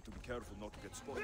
got to be careful not to get spoiled.